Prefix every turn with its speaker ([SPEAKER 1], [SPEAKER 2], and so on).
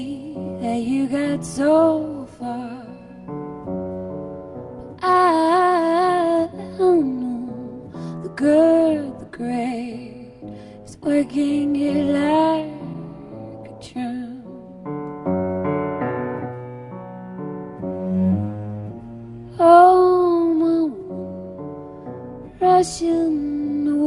[SPEAKER 1] That you got so far. I don't know the good, the great is working it like a charm. Oh, my Russian